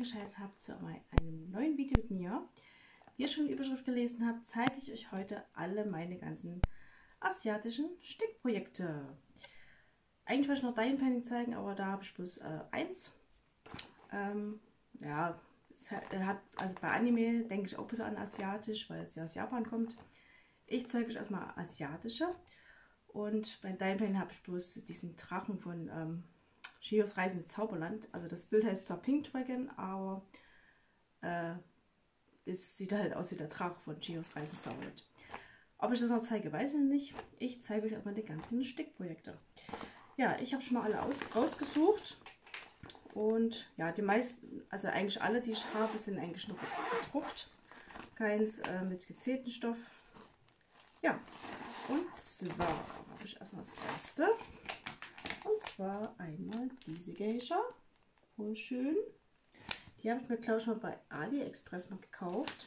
eingeschaltet habt zu einem neuen Video mit mir. Wie ihr schon die Überschrift gelesen habt, zeige ich euch heute alle meine ganzen asiatischen Stickprojekte. Eigentlich wollte ich noch Dein Painting zeigen, aber da habe ich bloß äh, eins. Ähm, ja, es hat, also bei Anime denke ich auch ein bisschen an asiatisch, weil es ja aus Japan kommt. Ich zeige euch erstmal asiatische. Und bei Dein Painting habe ich bloß diesen Drachen von ähm, Shios Reise ins Zauberland. Also das Bild heißt zwar Pink Dragon, aber äh, es sieht halt aus wie der Drache von Shios Reise ins Zauberland. Ob ich das noch zeige, weiß ich nicht. Ich zeige euch erstmal die ganzen Stickprojekte. Ja, ich habe schon mal alle aus, rausgesucht. Und ja, die meisten, also eigentlich alle, die ich habe, sind eigentlich noch gedruckt. Keins äh, mit gezählten Stoff. Ja, und zwar habe ich erstmal das erste. Zwar einmal diese Geisha. Voll schön. Die habe ich mir, glaube ich, mal bei AliExpress mal gekauft.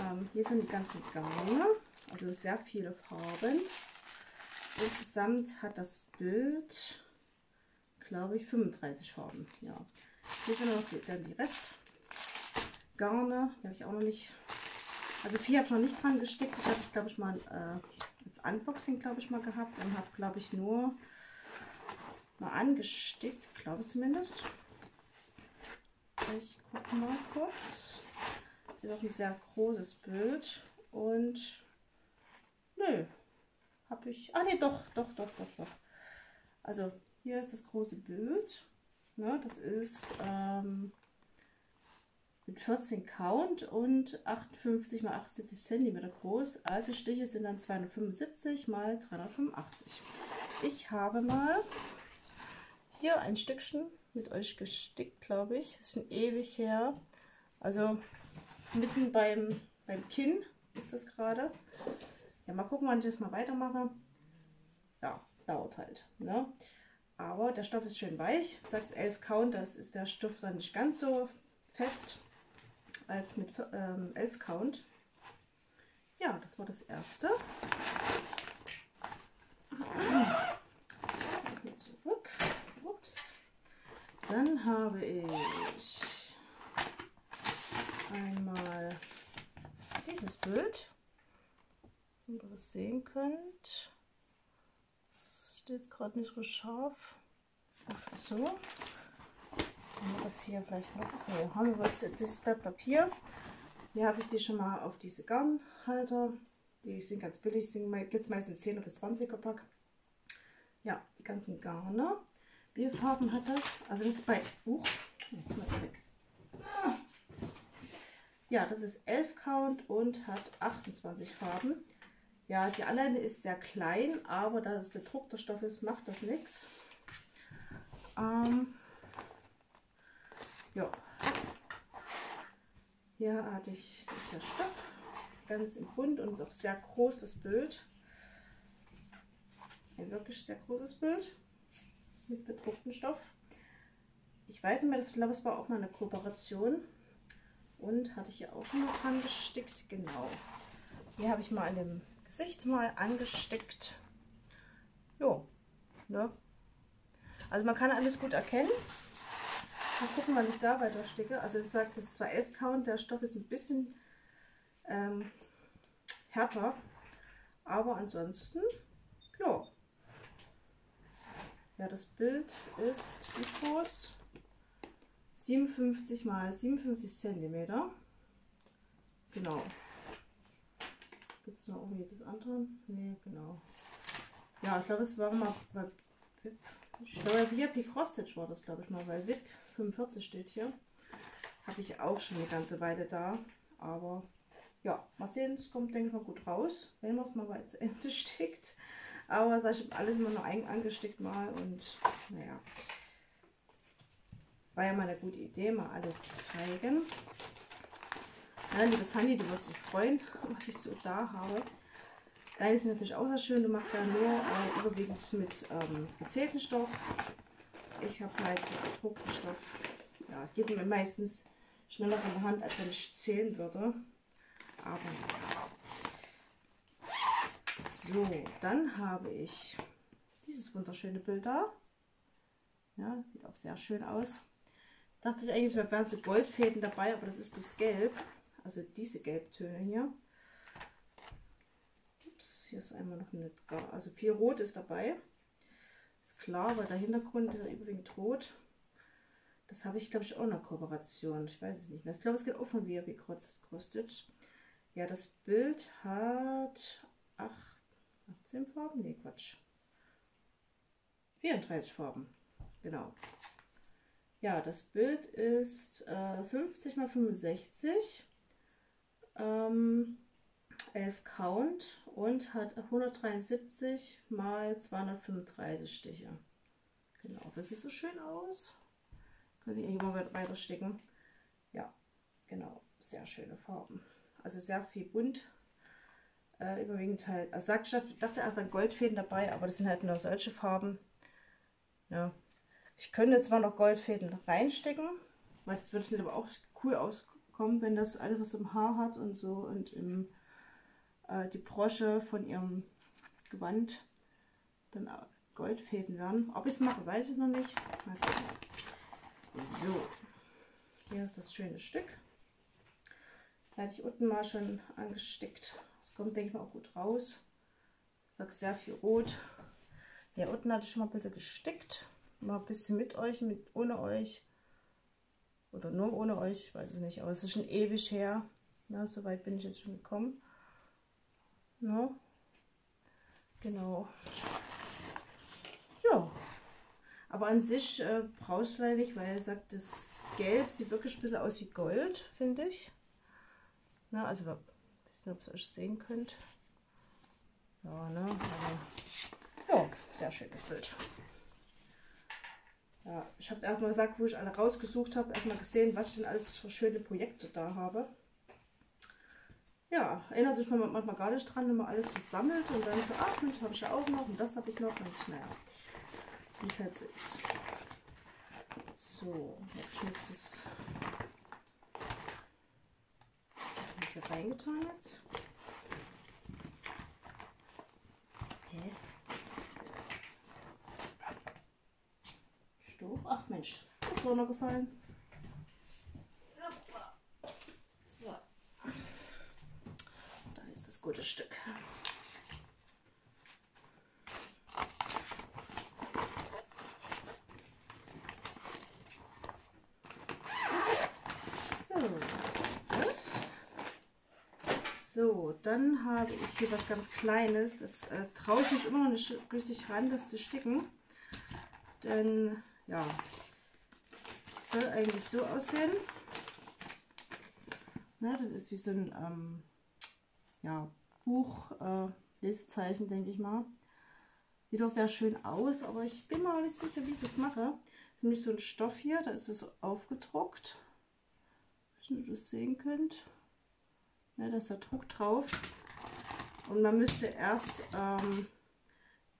Ähm, hier sind die ganzen Garne, also sehr viele Farben. Insgesamt hat das Bild, glaube ich, 35 Farben. Ja. Hier sind noch die, dann die Restgarne, die habe ich auch noch nicht. Also vier habe ich noch nicht dran gestickt. Ich hatte, glaube ich, mal äh, als Unboxing, glaube ich, mal gehabt und habe, glaube ich, nur mal angestickt, glaube ich zumindest. Ich gucke mal kurz. Ist auch ein sehr großes Bild. Und nö, habe ich. Ah ne, doch, doch, doch, doch, doch. Also hier ist das große Bild. Ne, das ist ähm, mit 14 Count und 58 mal 78 cm groß. Also Stiche sind dann 275 mal 385. Ich habe mal hier ein Stückchen mit euch gestickt, glaube ich. Das ist schon ewig her. Also mitten beim, beim Kinn ist das gerade. Ja, mal gucken, wann ich das mal weitermache. Ja, dauert halt. Ne? Aber der Stoff ist schön weich. Ich sage 11 Count, das ist der Stoff dann nicht ganz so fest als mit ähm, 11 Count. Ja, das war das erste. Dann habe ich einmal dieses Bild, wie ihr das sehen könnt. Das steht jetzt gerade nicht so scharf. So. Haben wir das hier vielleicht noch? Okay, haben wir was, das Blatt Papier. Hier habe ich die schon mal auf diese Garnhalter. Die sind ganz billig, gibt es meistens 10 oder 20er Pack. Ja, die ganzen Garne. Wie viele Farben hat das? Also das ist bei... Uh, ja, das ist 11 Count und hat 28 Farben. Ja, die Anleitung ist sehr klein, aber da es bedruckter Stoff ist, macht das nichts. Ähm, ja. Hier hatte ich, das ist der Stoff, ganz im Bunt und auch sehr groß das Bild. Ein wirklich sehr großes Bild mit bedrucktem Stoff. Ich weiß nicht mehr, das glaube es war auch mal eine Kooperation. Und hatte ich hier auch schon mal dran gestickt. Genau. Hier habe ich mal an dem Gesicht mal angestickt. Jo. Ne? Also man kann alles gut erkennen. Mal gucken, wann ich da weiter sticke. Also ich sage, das ist zwar 11 Count, der Stoff ist ein bisschen ähm, härter. Aber ansonsten, ja, ja, das Bild ist wie groß? 57 mal 57 cm. Genau. Gibt es noch irgendwie das andere? Ne, genau. Ja, ich glaube, es war mal bei VIP. Ich glaube, VIP Cross-Stitch war das, glaube ich mal, weil VIP 45 steht hier. Habe ich auch schon eine ganze Weile da. Aber ja, mal sehen, es kommt, denke ich mal, gut raus, wenn man es mal zu Ende stickt. Aber ich habe alles immer noch angesteckt mal und naja. War ja mal eine gute Idee, mal alles zu zeigen. Ja, liebe Sandy, du wirst dich freuen, was ich so da habe. Deine ist natürlich auch sehr schön. Du machst ja nur äh, überwiegend mit ähm, gezählten Stoff. Ich habe meistens gedruckten Stoff. Ja, es geht mir meistens schneller von der Hand, als wenn ich zählen würde. Aber so, dann habe ich dieses wunderschöne Bild da. Ja, sieht auch sehr schön aus. Dachte ich eigentlich, es wären so Goldfäden dabei, aber das ist bloß gelb. Also diese Gelbtöne hier. Ups, hier ist einmal noch nicht gar. Also viel Rot ist dabei. Ist klar, weil der Hintergrund ist ja überwiegend rot. Das habe ich, glaube ich, auch in der Kooperation. Ich weiß es nicht mehr. Ich glaube, es geht auch von VRB Cross. Ja, das Bild hat 8, 18 Farben. Nee, Quatsch. 34 Farben. Genau. Ja, das Bild ist äh, 50 x 65, ähm, 11 Count und hat 173 mal 235 Stiche. Genau, das sieht so schön aus. Können Sie irgendwo weiter sticken. Ja, genau, sehr schöne Farben. Also sehr viel bunt. Äh, überwiegend halt, also sagt, ich dachte einfach Goldfäden dabei, aber das sind halt nur solche Farben. Ja. Ich könnte zwar noch Goldfäden reinstecken, weil das würde aber auch cool auskommen, wenn das alles was im Haar hat und so und im äh, die Brosche von ihrem Gewand dann Goldfäden werden. Ob ich es mache, weiß ich noch nicht. So, hier ist das schöne Stück. Hatte ich unten mal schon angestickt. Das kommt, denke ich mal, auch gut raus. Ich sag sehr viel rot. Hier unten hatte ich schon mal bitte gestickt. Mal ein bisschen mit euch, mit ohne euch. Oder nur ohne euch, ich weiß es nicht. Aber es ist schon ewig her. Na, so weit bin ich jetzt schon gekommen. Ja. Genau. Ja. Aber an sich äh, brauchst du vielleicht nicht, weil er sagt, das Gelb sieht wirklich ein bisschen aus wie Gold, finde ich. Na, also, ich weiß nicht, ob ihr es sehen könnt. Ja, ne? Aber, ja, sehr schönes Bild. Ja, ich habe erstmal gesagt, wo ich alle rausgesucht habe, erstmal gesehen, was ich denn alles für schöne Projekte da habe ja, erinnert sich man manchmal gar nicht dran, wenn man alles so sammelt und dann so, ach Mensch, das habe ich ja auch noch und das habe ich noch. Und naja, wie es halt so ist. So, jetzt das, hier reingetan jetzt. Hä? Stopp. Ach Mensch, das war noch gefallen. gutes Stück. So, So, dann habe ich hier was ganz Kleines. Das äh, traue ich mich immer noch nicht richtig ran, das zu sticken. Denn, ja, soll eigentlich so aussehen. Na, das ist wie so ein ähm, ja, Buch, äh, Lesezeichen, denke ich mal. Sieht auch sehr schön aus, aber ich bin mir auch nicht sicher, wie ich das mache. Das ist nämlich so ein Stoff hier, da ist es aufgedruckt. Wenn ihr das sehen könnt. Ja, da ist der Druck drauf. Und man müsste erst ähm,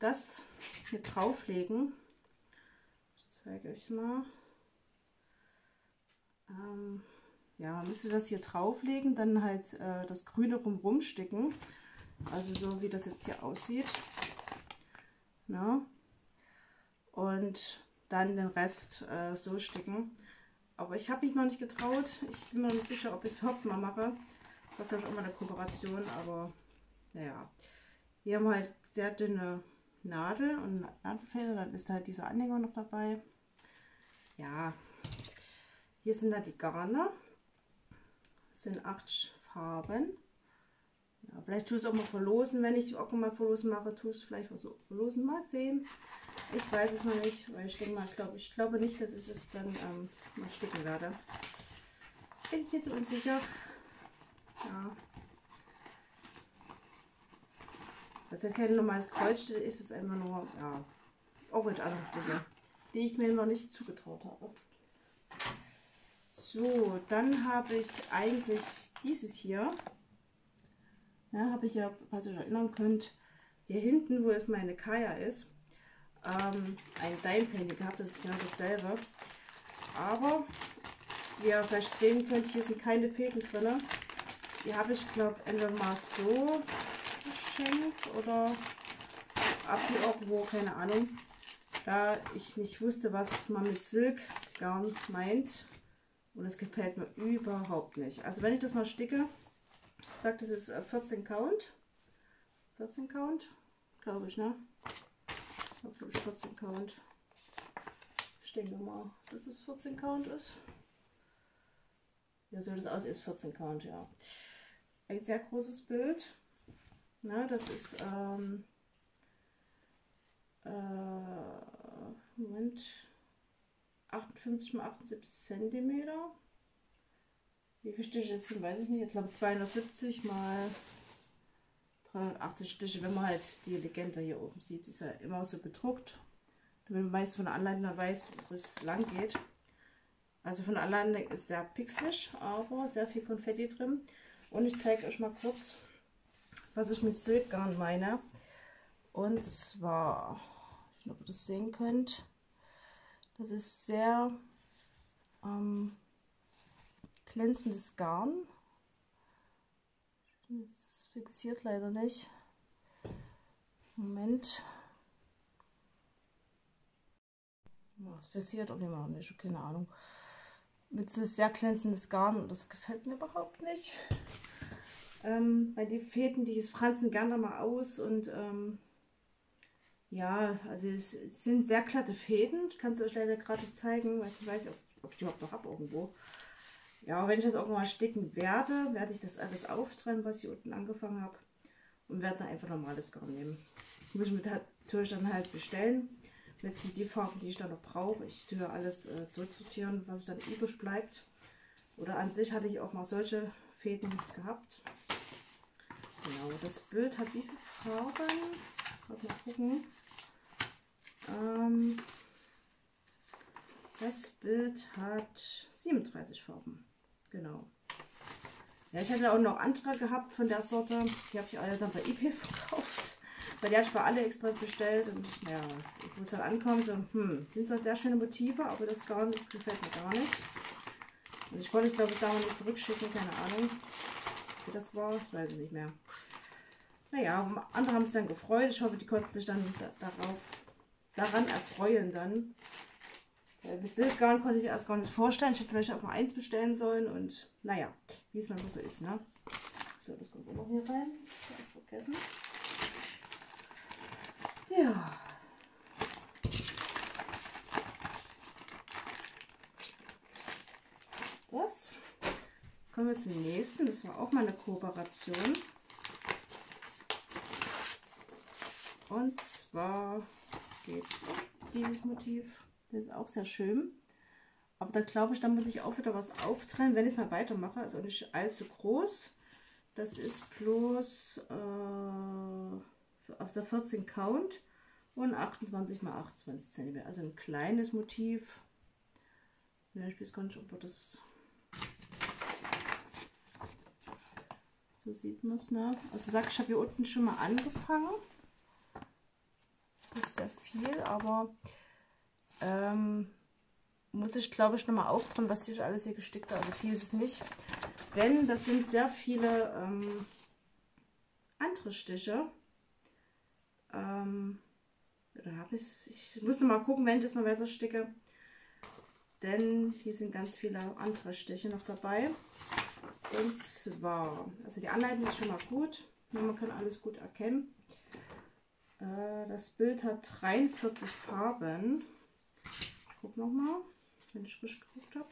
das hier drauflegen. Ich zeige euch mal. Ähm, ja, man müsste das hier drauflegen, dann halt äh, das Grüne rumrum sticken. Also so wie das jetzt hier aussieht. Na? Und dann den Rest äh, so sticken. Aber ich habe mich noch nicht getraut. Ich bin mir nicht sicher, ob ich es überhaupt mal mache. Das war glaube ich auch mal eine Kooperation, aber naja. Wir haben halt sehr dünne Nadel und Nadelfäder. Dann ist halt dieser Anhänger noch dabei. Ja, hier sind dann die Garne sind acht Farben. Ja, vielleicht tue ich es auch mal verlosen, wenn ich auch mal verlosen mache, tue es vielleicht so verlosen. Mal sehen. Ich weiß es noch nicht, weil ich denke mal, glaub, ich glaube nicht, dass ich es dann ähm, mal sticken werde. Bin ich jetzt unsicher. Ja. Weil es kein normales Kreuz ist, es einfach nur, ja, Stiche, die ich mir noch nicht zugetraut habe. So, dann habe ich eigentlich dieses hier. Ja, habe ich ja, falls ihr euch erinnern könnt, hier hinten, wo es meine Kaya ist, ähm, ein Dime Painting gehabt. Das ist genau dasselbe. Aber, wie ihr vielleicht sehen könnt, hier sind keine Fäden drin. Die habe ich, glaube entweder mal so geschenkt oder ab hier irgendwo, keine Ahnung. Da ich nicht wusste, was man mit Silk Garn meint. Und es gefällt mir überhaupt nicht. Also wenn ich das mal sticke, sagt es ist 14 Count. 14 Count, glaube ich, ne? Ich glaube ich 14 Count. Ich denke mal, dass es 14 Count ist. Ja, so das aus ist 14 Count, ja. Ein sehr großes Bild. Na, das ist, ähm, äh, Moment, 58 mal 78 Zentimeter. Wie viele Stiche sind, weiß ich nicht. Ich glaube 270 mal 380 Stiche. Wenn man halt die Legende hier oben sieht, ist ja immer so gedruckt. Damit man meist von der Anleitung weiß, wo es lang geht. Also von der Anleitung ist sehr pixelig, aber sehr viel Konfetti drin. Und ich zeige euch mal kurz, was ich mit Silkgarn meine. Und zwar, ich weiß ob ihr das sehen könnt, das ist sehr ähm, glänzendes Garn. Das fixiert leider nicht. Moment. Es fixiert auch immer nicht, keine Ahnung. Mit sehr glänzendes Garn und das gefällt mir überhaupt nicht. Ähm, weil die Fäden, die franzen gerne mal aus und ähm, ja, also es, es, sind sehr glatte Fäden. Ich kann es euch leider gerade nicht zeigen, weil ich weiß ob, ob ich überhaupt noch habe irgendwo. Ja, wenn ich das auch mal sticken werde, werde ich das alles auftrennen, was ich unten angefangen habe. Und werde dann einfach normales Garn nehmen. Ich muss mir natürlich dann halt bestellen. Jetzt sind die Farben, die ich dann noch brauche. Ich tue alles äh, zurücksortieren, was dann übrig bleibt. Oder an sich hatte ich auch mal solche Fäden gehabt. Genau, das Bild hat wie viele Farben? Mal gucken. Ähm, das Bild hat 37 Farben. Genau. Ja, ich hatte auch noch andere gehabt von der Sorte. Die habe ich alle dann bei eBay verkauft. Weil die habe ich bei AliExpress bestellt. Und ja, ich muss dann ankommen, so, hm, sind zwar sehr schöne Motive, aber das Garn gefällt mir gar nicht. Und ich wollte es, glaube ich, damals nicht zurückschicken, keine Ahnung, wie das war. Ich weiß es nicht mehr. Naja, andere haben sich dann gefreut. Ich hoffe, die konnten sich dann darauf, daran erfreuen dann. Bis Silkgarn konnte ich mir erst gar nicht vorstellen. Ich hätte vielleicht auch mal eins bestellen sollen und naja, wie es manchmal so ist, ne? So, das kommt auch noch hier rein. Das habe ich vergessen. Ja. Das. Kommen wir zum nächsten. Das war auch mal eine Kooperation. Und zwar geht es um dieses Motiv. Das ist auch sehr schön. Aber da glaube ich, da muss ich auch wieder was auftrennen, wenn ich es mal weitermache. Also nicht allzu groß. Das ist bloß äh, auf der 14 Count und 28 mal 28 cm. Also ein kleines Motiv. Ja, ich weiß gar nicht, ob man das so sieht man es. Ne? Also sag ich habe hier unten schon mal angefangen ist sehr viel, aber ähm, muss ich glaube ich nochmal aufdrehen, was ich alles hier gestickt habe. Also viel ist es nicht, denn das sind sehr viele ähm, andere Stiche. Ähm, ich, ich muss noch mal gucken, wenn ich das mal weiter sticke, denn hier sind ganz viele andere Stiche noch dabei. Und zwar, also die Anleitung ist schon mal gut, man kann alles gut erkennen. Äh, das Bild hat 43 Farben. Ich guck noch mal, wenn ich frisch geguckt habe.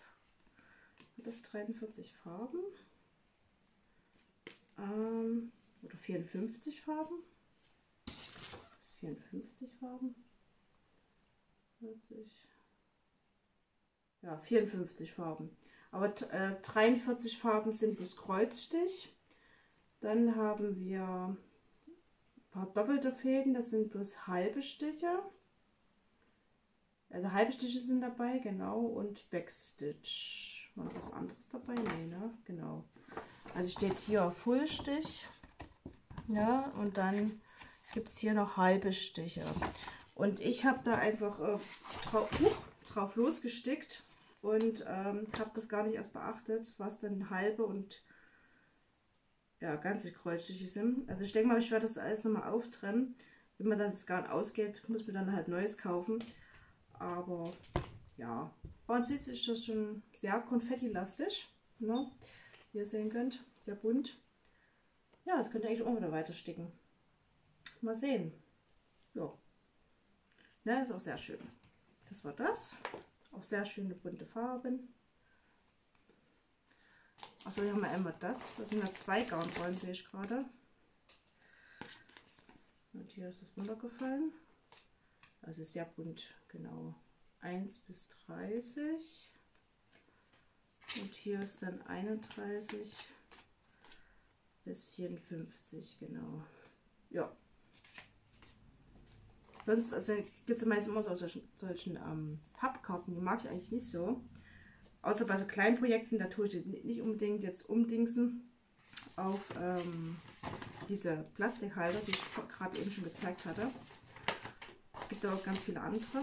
Hat das 43 Farben? Ähm, oder 54 Farben? Das 54 Farben? 40. Ja, 54 Farben. Aber äh, 43 Farben sind bloß Kreuzstich. Dann haben wir paar doppelte Fäden, das sind bloß halbe Stiche. Also halbe Stiche sind dabei, genau, und Backstitch. War was anderes dabei? Nee, ne? Genau. Also steht hier Fullstich. Ja, und dann gibt es hier noch halbe Stiche. Und ich habe da einfach äh, drauf, uh, drauf losgestickt und ähm, habe das gar nicht erst beachtet, was dann halbe und ja, ganze Kreuzstiche sind. Also ich denke mal, ich werde das alles nochmal auftrennen. Wenn man dann das Garn ausgeht, muss man dann halt neues kaufen. Aber ja, bei uns ist das schon sehr konfettilastig. Ne? Wie ihr sehen könnt, sehr bunt. Ja, das könnt ihr eigentlich auch wieder weiter sticken. Mal sehen. Ja. Ne, ist auch sehr schön. Das war das. Auch sehr schöne bunte Farben. Achso, hier haben wir einmal das. Das sind ja zwei Garnrollen, sehe ich gerade. Und hier ist es runtergefallen. Also sehr bunt, genau. 1 bis 30. Und hier ist dann 31 bis 54, genau. Ja. Sonst also, gibt es meistens immer so solchen, solchen ähm, Pappkarten, die mag ich eigentlich nicht so. Außer bei so kleinen Projekten, da tue ich nicht unbedingt jetzt umdingsen auf ähm, diese Plastikhalter, die ich gerade eben schon gezeigt hatte. Es gibt auch ganz viele andere.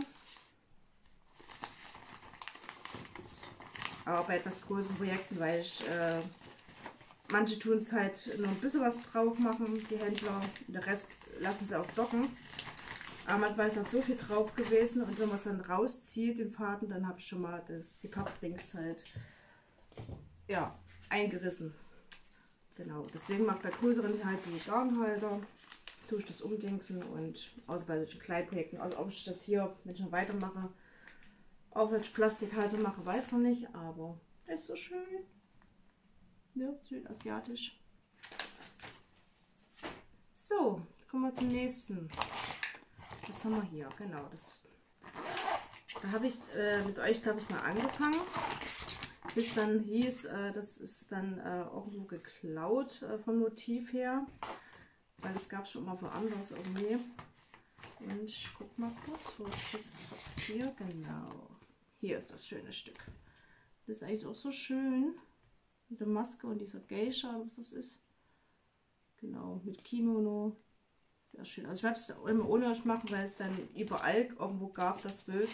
Aber bei etwas größeren Projekten, weil ich, äh, manche tun es halt nur ein bisschen was drauf machen, die Händler, der Rest lassen sie auch docken. Aber manchmal ist noch so viel drauf gewesen und wenn man es dann rauszieht, den Faden, dann habe ich schon mal das, die Papprings halt ja, eingerissen. Genau, deswegen macht bei größeren halt die Garnhalter, tue ich das umdingsen und außer bei solchen Kleinprojekten, also ob ich das hier, wenn ich noch weitermache, auch welche Plastikhalter mache, weiß noch nicht, aber der ist so schön. Ja, südasiatisch. So, kommen wir zum nächsten. Was haben wir hier? Genau, das. Da habe ich äh, mit euch, glaube ich, mal angefangen. Bis dann hieß, äh, das ist dann äh, irgendwo geklaut äh, vom Motiv her. Weil es gab schon mal woanders irgendwie. Und ich guck mal kurz, wo ist das Papier? Genau. Hier ist das schöne Stück. Das ist eigentlich auch so schön. Mit der Maske und dieser Geisha, was das ist. Genau, mit Kimono. Sehr schön. Also ich werde es immer ohne euch machen, weil es dann überall irgendwo gab, das Bild.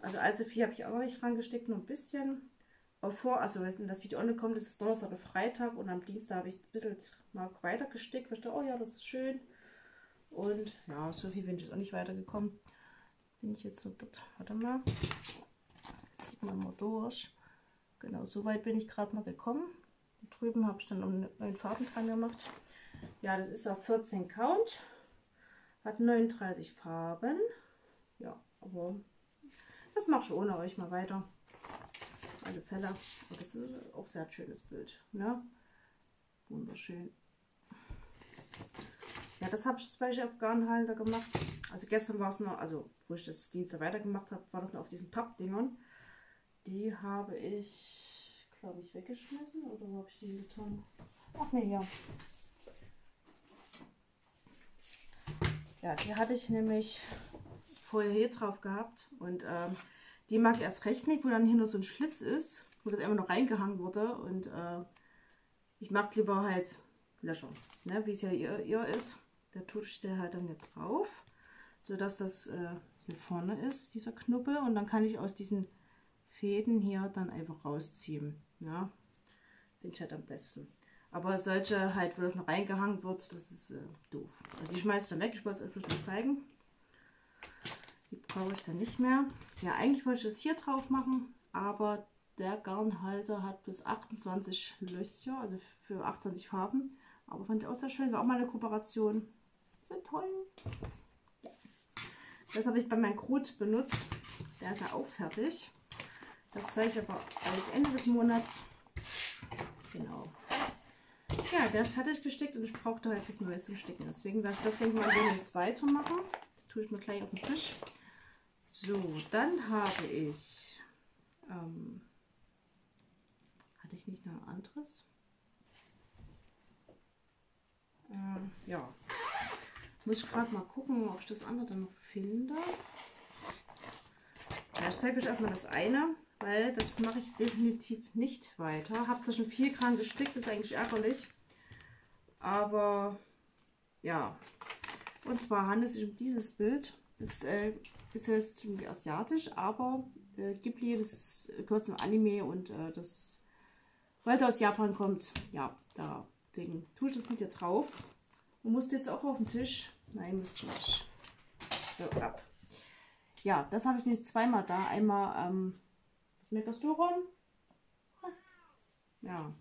Also allzu viel habe ich auch noch nicht dran gesteckt, nur ein bisschen. Vor, also wenn das Video online kommt, ist es Donnerstag oder Freitag und am Dienstag habe ich ein bisschen mal weiter gestickt. Ich dachte, oh ja, das ist schön. Und ja, so viel bin ich jetzt auch nicht weitergekommen. Bin ich jetzt nur dort. Warte mal. Das sieht man mal durch. Genau, so weit bin ich gerade mal gekommen. Und drüben habe ich dann einen neuen Faden dran gemacht. Ja, das ist auf 14 Count. Hat 39 Farben. Ja, aber das mache ich ohne euch mal weiter. Alle Fälle. Das ist auch sehr schönes Bild. Ne? Wunderschön. Ja, das habe ich zum Beispiel auf Garnhalter gemacht. Also gestern war es noch, also wo ich das Dienstag weitergemacht habe, war das noch auf diesen Pappdingern. Die habe ich, glaube ich, weggeschmissen. Oder wo habe ich die getan? Ach ne, hier. Ja, die hatte ich nämlich vorher hier drauf gehabt und ähm, die mag ich erst recht nicht, wo dann hier nur so ein Schlitz ist, wo das einfach noch reingehangen wurde und äh, ich mag lieber halt Löcher, ne, wie es ja ihr, ihr ist. Da tue ich der halt dann hier drauf, sodass das äh, hier vorne ist, dieser Knubbel und dann kann ich aus diesen Fäden hier dann einfach rausziehen. Ja, finde ich halt am besten. Aber solche halt, wo das noch reingehangen wird, das ist äh, doof. Also ich schmeiße dann weg, ich wollte es euch mal zeigen. Die brauche ich dann nicht mehr. Ja, eigentlich wollte ich das hier drauf machen, aber der Garnhalter hat bis 28 Löcher, also für 28 Farben. Aber fand ich auch sehr schön, war auch mal eine Kooperation. Sind toll. Ja. Das habe ich bei meinem Krut benutzt. Der ist ja auch fertig. Das zeige ich aber Ende des Monats. Genau. Ja, der ist fertig gestickt und ich brauchte halt was Neues zum Sticken. Deswegen werde ich das, denke ich mal, demnächst weitermachen. Das tue ich mir gleich auf den Tisch. So, dann habe ich... Ähm, hatte ich nicht noch ein anderes? Äh, ja. Muss ich gerade mal gucken, ob ich das andere dann noch finde. Ja, ich zeige euch erstmal das eine weil das mache ich definitiv nicht weiter. Habe da schon viel dran gestickt, ist eigentlich ärgerlich. Aber ja, und zwar handelt es sich um dieses Bild. Das äh, ist jetzt irgendwie asiatisch, aber äh, Ghibli, das ist, gehört zum Anime und äh, das, weil das aus Japan kommt, ja, deswegen tue ich das mit hier drauf. Und musste jetzt auch auf den Tisch. Nein, müsste nicht. So, ab. ja, das habe ich nämlich zweimal da. Einmal, ähm, meckerst du? Ja.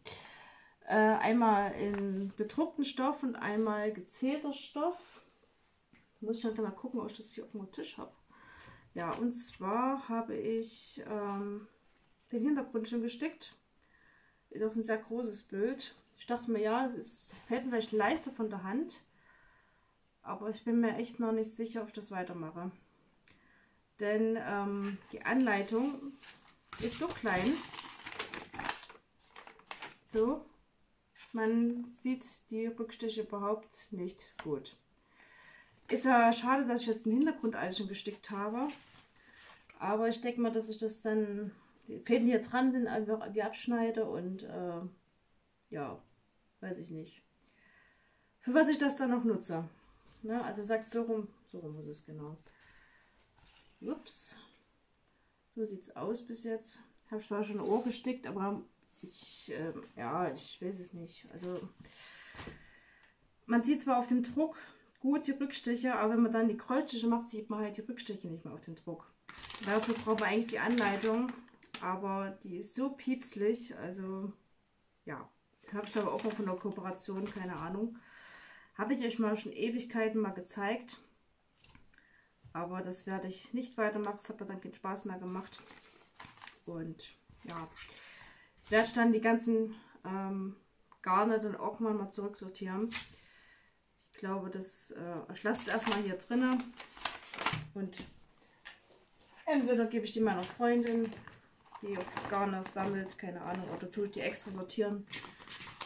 Äh, einmal in bedruckten Stoff und einmal gezählter Stoff. Muss ich dann mal gucken, ob ich das hier auf dem Tisch habe. Ja, und zwar habe ich ähm, den Hintergrund schon gestickt. Ist auch ein sehr großes Bild. Ich dachte mir, ja, das ist, fällt mir vielleicht leichter von der Hand. Aber ich bin mir echt noch nicht sicher, ob ich das weitermache. Denn ähm, die Anleitung ist so klein. So. Man sieht die Rückstiche überhaupt nicht gut. Ist ja schade, dass ich jetzt den Hintergrund alles schon gestickt habe. Aber ich denke mal, dass ich das dann, die Fäden hier dran sind, einfach wie abschneide und äh, ja, weiß ich nicht. Für was ich das dann noch nutze. Ne? Also sagt so rum, so rum muss es genau. Ups. So sieht es aus bis jetzt. Habe zwar schon ein Ohr gestickt, aber ich, äh, ja, ich weiß es nicht. Also man sieht zwar auf dem Druck gut die Rückstiche, aber wenn man dann die Kreuzstiche macht, sieht man halt die Rückstiche nicht mehr auf dem Druck. Dafür braucht man eigentlich die Anleitung, aber die ist so piepslich, also ja, habe ich glaube auch mal von der Kooperation, keine Ahnung. Habe ich euch mal schon Ewigkeiten mal gezeigt. Aber das werde ich nicht weitermachen. Das hat mir dann keinen Spaß mehr gemacht. Und ja, werde ich dann die ganzen ähm, Garne dann auch mal, mal zurücksortieren. Ich glaube, das, äh, ich lasse es erstmal hier drinnen. Und entweder gebe ich die meiner Freundin, die Garne sammelt, keine Ahnung, oder tue ich die extra sortieren.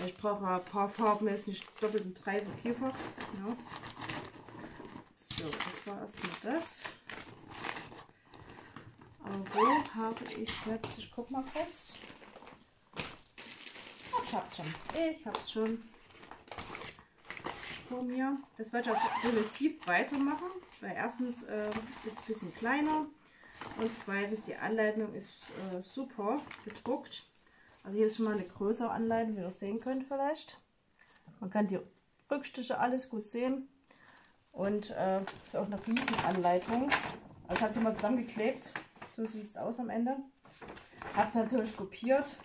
Ich brauche ein paar Farben, jetzt nicht doppelt und drei oder vierfach. Ja. So, das war erstmal das. Wo habe ich jetzt, ich guck mal kurz. Oh, ich hab's schon. Ich hab's schon vor mir. Das werde ich auch relativ weitermachen, weil erstens äh, ist es ein bisschen kleiner und zweitens die Anleitung ist äh, super gedruckt. Also hier ist schon mal eine größere Anleitung, wie ihr sehen könnt vielleicht. Man kann die Rückstiche alles gut sehen. Und äh, ist auch eine riesen Anleitung. Also habe ich mal zusammengeklebt. So sieht es aus am Ende. Habe natürlich kopiert.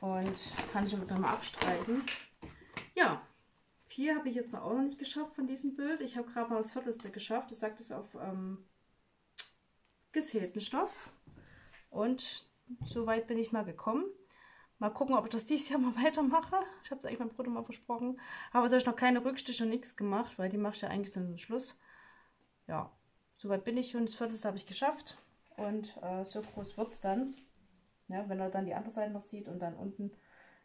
Und kann ich aber dann mal abstreichen. Ja, vier habe ich jetzt noch auch noch nicht geschafft von diesem Bild. Ich habe gerade mal das Viertelste geschafft. Ich sage das auf ähm, gezählten Stoff. Und so weit bin ich mal gekommen. Mal gucken, ob ich das dieses Jahr mal weitermache. Ich habe es eigentlich meinem Bruder mal versprochen. Habe ich noch keine Rückstiche und nichts gemacht, weil die mache ich ja eigentlich zum Schluss. Ja, so weit bin ich schon. Das vierte habe ich geschafft. Und äh, so groß wird es dann. Ja, wenn er dann die andere Seite noch sieht und dann unten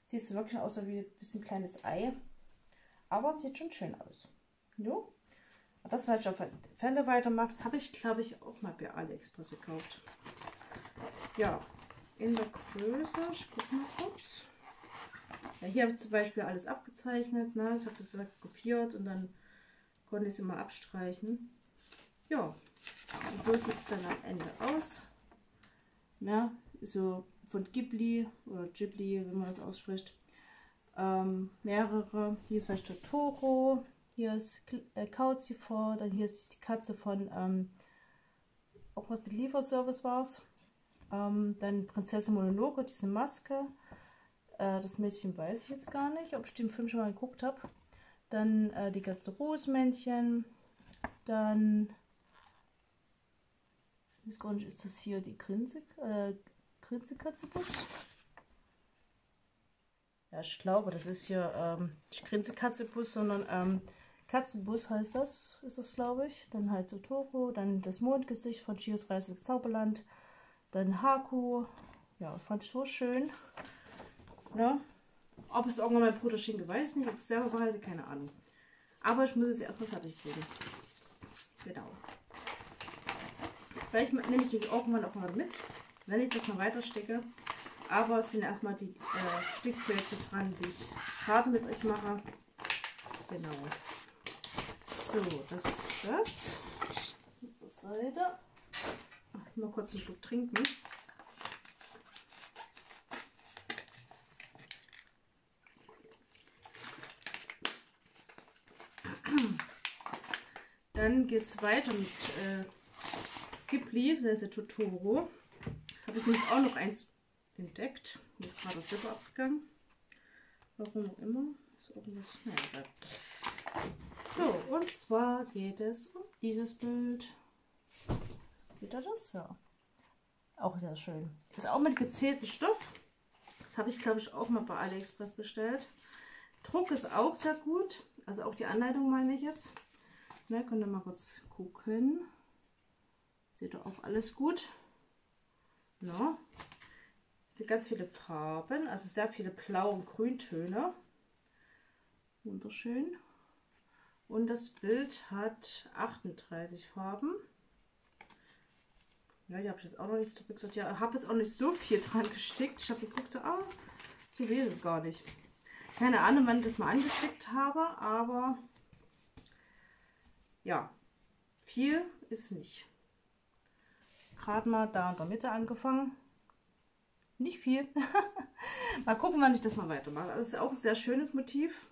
sieht es wirklich aus wie ein bisschen kleines Ei. Aber es sieht schon schön aus. Jo. Das werde ich auf Fälle weitermachen. Das habe ich, glaube ich, auch mal bei AliExpress gekauft. Ja, in der Größe. Ich gucke mal kurz. Ja, hier habe ich zum Beispiel alles abgezeichnet. Ne? Ich habe das kopiert und dann konnte ich es immer abstreichen. Ja, und so sieht es dann am Ende aus. Ja, so von Ghibli oder Ghibli, wenn man das ausspricht. Ähm, mehrere. Hier ist vielleicht Toro, hier ist äh, Kauzifor, dann hier ist die Katze von ähm, auch was mit Lieferservice war es. Ähm, dann Prinzessin Mononoke, diese Maske. Äh, das Mädchen weiß ich jetzt gar nicht, ob ich den Film schon mal geguckt habe. Dann äh, die ganzen Rosmännchen. Dann, ich weiß gar nicht, ist das hier die Grinse, äh? Ja, ich glaube, das ist hier ähm, nicht Grinsekatzenbus, sondern ähm, Katzenbus heißt das, ist das, glaube ich. Dann halt Totoro, dann das Mondgesicht von Chios Reise ins Zauberland. Dann Haku. Ja, fand ich so schön. Ja. Ob es irgendwann mein Bruder schenke, weiß ich nicht. Ob ich es selber behalte, keine Ahnung. Aber ich muss es erstmal fertig kriegen. Genau. Vielleicht nehme ich irgendwann auch mal mit, wenn ich das mal weiter stecke. Aber es sind erstmal die äh, Stickprojekte dran, die ich gerade mit euch mache. Genau. So, das ist das. Seite mal kurz einen Schluck trinken. Dann geht es weiter mit äh, Ghibli, das ist der Totoro. Habe ich nämlich auch noch eins entdeckt. Mir ist gerade das Zipper abgegangen. Warum auch immer. Ist irgendwas. Naja, so, und zwar geht es um dieses Bild. Seht ihr das? Ja. Auch sehr schön. Ist auch mit gezähltem Stoff. Das habe ich, glaube ich, auch mal bei AliExpress bestellt. Druck ist auch sehr gut. Also auch die Anleitung meine ich jetzt. Ne, könnt ihr mal kurz gucken. Seht ihr auch alles gut. Ja. Sind ganz viele Farben, also sehr viele Blau- und Grüntöne. Wunderschön. Und das Bild hat 38 Farben. Ja, hier habe ich jetzt auch noch nicht zurücksortiert. Ja, habe jetzt auch nicht so viel dran gestickt. Ich habe geguckt, so, ah, so viel ist es gar nicht. Keine Ahnung, wann ich das mal angestickt habe, aber ja, viel ist nicht. Gerade mal da in der Mitte angefangen. Nicht viel. mal gucken, wann ich das mal weitermache. Das ist auch ein sehr schönes Motiv.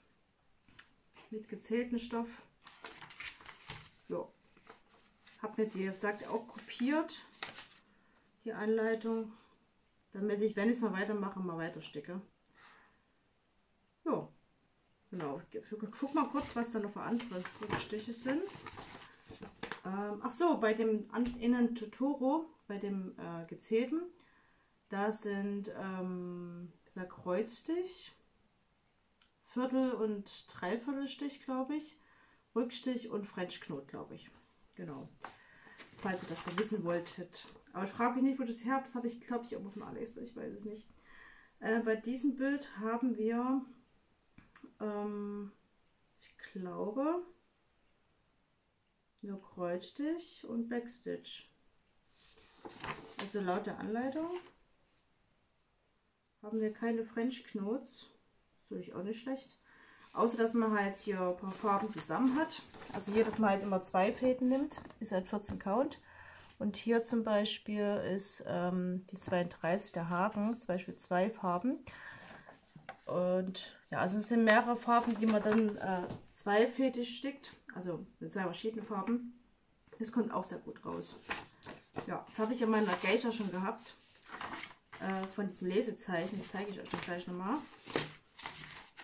Mit gezählten Stoff. So. Hab mir die, gesagt, auch kopiert. Die Anleitung. Damit ich, wenn ich es mal weitermache, mal weiter sticke. Ja. Genau. Guck mal kurz, was da noch für andere Stiche sind. Ähm, ach so, bei dem Innen Totoro, bei dem äh, gezählten, da sind ähm, dieser Kreuzstich, Viertel- und Dreiviertelstich, glaube ich, Rückstich und French Knot, glaube ich. Genau. Falls ihr das so wissen wolltet. Aber ich frage mich nicht, wo das her Das ich, glaube ich, auch von AliExpress, ich weiß es nicht. Äh, bei diesem Bild haben wir, ähm, ich glaube, nur Kreuzstich und Backstitch. Also laut der Anleitung haben wir keine French Knots. Ist auch nicht schlecht. Außer, dass man halt hier ein paar Farben zusammen hat. Also hier, dass man halt immer zwei Fäden nimmt, ist halt 14 Count. Und hier zum Beispiel ist ähm, die 32, der Haken, zum Beispiel zwei Farben. Und ja, also es sind mehrere Farben, die man dann äh, zweifädig stickt. Also mit zwei verschiedenen Farben. Das kommt auch sehr gut raus. Ja, das habe ich ja meiner Geisha schon gehabt. Äh, von diesem Lesezeichen. Das zeige ich euch dann gleich nochmal.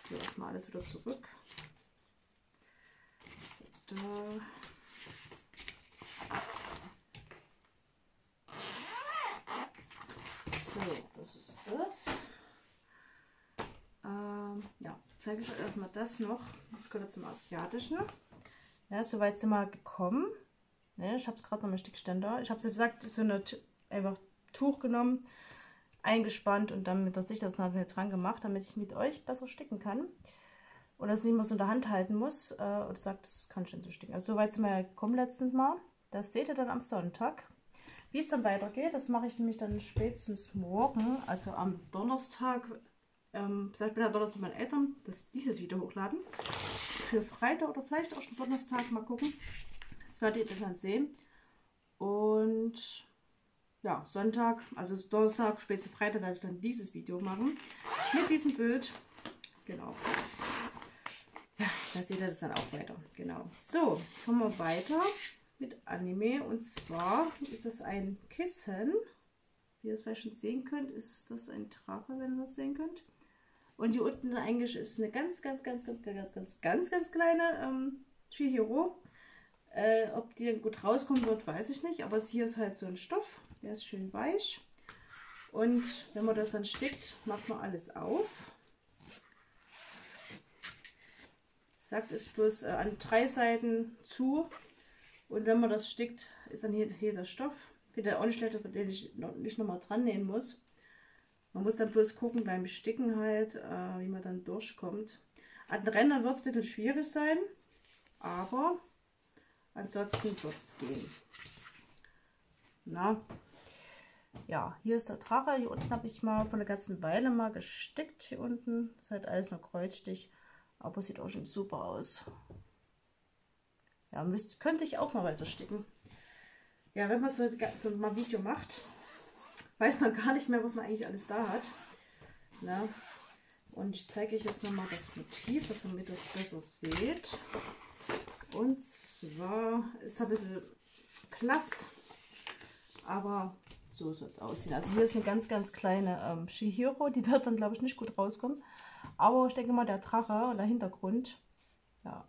So, erstmal alles wieder zurück. So, da. So, das ist das. Ähm, ja, zeige ich euch erstmal das noch. Das gehört zum Asiatischen. Ja, soweit sind wir gekommen. Ne, ich habe es gerade noch ein Stück Ständer. Ich habe es gesagt, so eine einfach Tuch genommen, eingespannt und dann mit der Sicherheitsnadel dran gemacht, damit ich mit euch besser sticken kann. Und das nicht mehr so in der Hand halten muss. Äh, und sagt, das kann schon so sticken. Also soweit sind wir gekommen letztens mal. Das seht ihr dann am Sonntag. Wie es dann weitergeht, das mache ich nämlich dann spätestens morgen, also am Donnerstag. Ähm, ich bin ja Donnerstag meinen Eltern, dass dieses Video hochladen. Für Freitag oder vielleicht auch schon Donnerstag, mal gucken. Das werdet ihr dann sehen. Und ja, Sonntag, also Donnerstag, spätestens Freitag werde ich dann dieses Video machen. Mit diesem Bild. Genau. Ja, da seht ihr das dann auch weiter. Genau. So, kommen wir weiter mit Anime. Und zwar ist das ein Kissen. Wie ihr es vielleicht schon sehen könnt, ist das ein Drache, wenn ihr das sehen könnt. Und hier unten eigentlich ist eine ganz, ganz, ganz, ganz, ganz, ganz, ganz, ganz kleine ähm, Chihiro. Äh, ob die dann gut rauskommen wird, weiß ich nicht. Aber hier ist halt so ein Stoff, der ist schön weich. Und wenn man das dann stickt, macht man alles auf. Sagt es bloß äh, an drei Seiten zu. Und wenn man das stickt, ist dann hier, hier der Stoff. Wieder auch nicht den ich noch, nicht nochmal dran nähen muss. Man muss dann bloß gucken beim Sticken halt, äh, wie man dann durchkommt. An den Rändern wird es ein bisschen schwierig sein, aber Ansonsten wird es gehen. Na, ja, hier ist der Drache. Hier unten habe ich mal von der ganzen Weile mal gestickt. Hier unten ist halt alles nur Kreuzstich, aber sieht auch schon super aus. Ja, müsst, könnte ich auch mal weiter sticken. Ja, wenn man so, so mal Video macht, weiß man gar nicht mehr, was man eigentlich alles da hat. Na, und ich zeige euch jetzt nochmal das Motiv, dass ihr das besser seht. Und zwar ist ein bisschen Plass. aber so soll es aussehen. Also hier ist eine ganz, ganz kleine ähm, Shihiro, die wird dann, glaube ich, nicht gut rauskommen. Aber ich denke mal, der Drache und der Hintergrund, ja,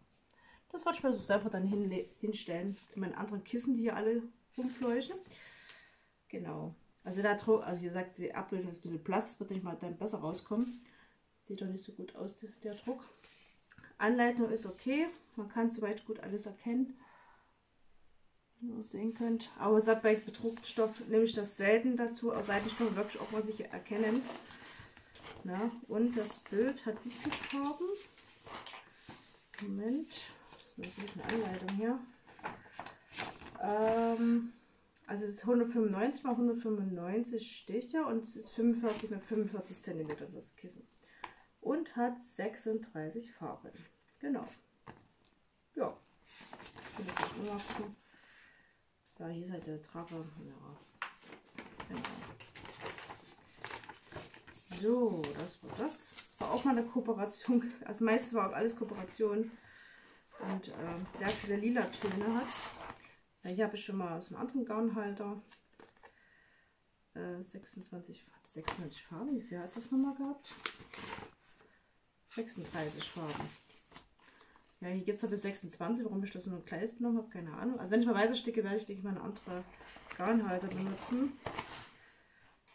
das wollte ich mir so selber dann hinstellen zu meinen anderen Kissen, die hier alle rumfleuchen. Genau. Also Druck, also ihr sagt, die Abbildung ist ein bisschen Platz, wird nicht mal dann besser rauskommen. Sieht doch nicht so gut aus, der Druck. Anleitung ist okay, man kann soweit gut alles erkennen. Ihr sehen könnt. Aber sagt bei Bedruckstoff nehme ich das selten dazu. Aus Seitenstoff wirklich auch mal nicht erkennen. Na, und das Bild hat wie viele Farben? Moment. Das ist eine Anleitung hier. Ähm, also es ist 195 mal 195 Stiche und es ist 45 mal 45 cm das Kissen. Und hat 36 Farben. Genau. Ja. Ja, hier ist halt der Drache. Ja. Genau. So, das war das. Das war auch mal eine Kooperation. Also meistens war auch alles Kooperation und äh, sehr viele lila Töne hat. Ja, hier habe ich schon mal aus einem anderen Garnhalter äh, 26, 26 Farben. Wie viel hat das nochmal gehabt? 36 Farben. Ja, hier geht es bis 26. Warum ich das nur ein kleines genommen habe, keine Ahnung. Also wenn ich mal weiter sticke, werde ich, denke ich mal, eine andere Garnhalter benutzen.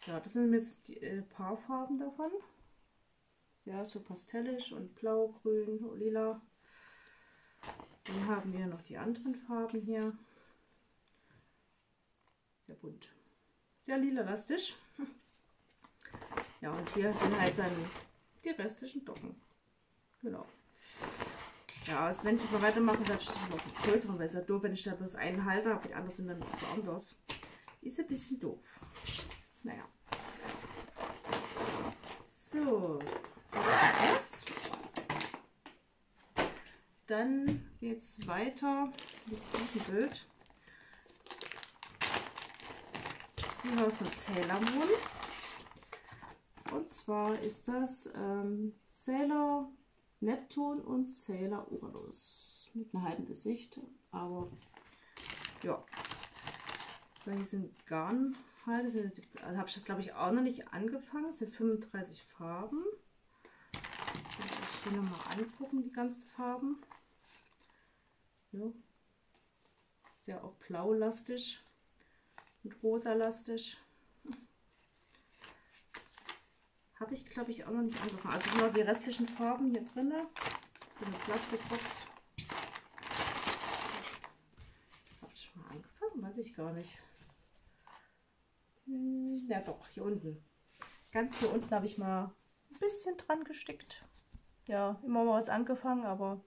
Ja, das sind jetzt die äh, paar Farben davon. Ja, so pastellisch und blau, grün, lila. Dann haben wir noch die anderen Farben hier. Sehr bunt. Sehr lila-lastig. Ja, und hier sind halt dann die restlichen Docken. Genau. Ja, also wenn ich mal weitermache, werde ich das noch größeren, weil es ja doof, wenn ich da bloß einen Halter habe, die anderen sind dann woanders. Ist ein bisschen doof. Naja. So, das war das. Dann geht es weiter mit diesem Bild. Das ist die Haus mit Sailor. Und zwar ist das ähm, Sailor Neptun und Sailor Uranus. Mit einem halben Gesicht, aber ja. So, hier sind Garn also habe ich das glaube ich auch noch nicht angefangen. Es sind 35 Farben. Ich hier nochmal angucken, die ganzen Farben. Ja. Sehr auch blau-lastig und rosa-lastig. Habe ich, glaube ich, auch noch nicht angefangen. Also sind noch die restlichen Farben hier drin. So eine Plastikbox. Habe ich schon mal angefangen? Weiß ich gar nicht. Hm, ja doch, hier unten. Ganz hier unten habe ich mal ein bisschen dran gestickt. Ja, immer mal was angefangen, aber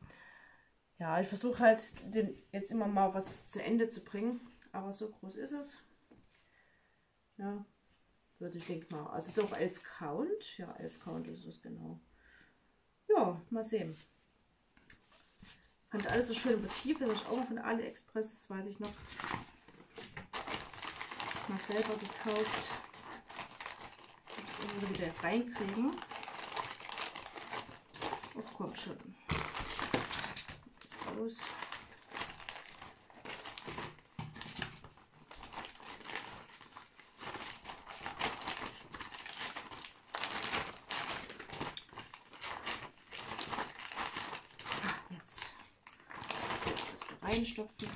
ja, ich versuche halt den, jetzt immer mal was zu Ende zu bringen. Aber so groß ist es. Ja, würde ich denke mal. Also es ist auch 11 Count. Ja, 11 Count ist es genau. Ja, mal sehen. Fand alles so schön Motiv. Das habe ich auch von AliExpress, das weiß ich noch mal selber gekauft. Das irgendwie wieder reinkriegen. Oh, komm schon. Das raus. Ah, jetzt. So, das reinstopfen.